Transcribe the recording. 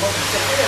What was?